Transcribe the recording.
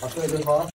好，对对好。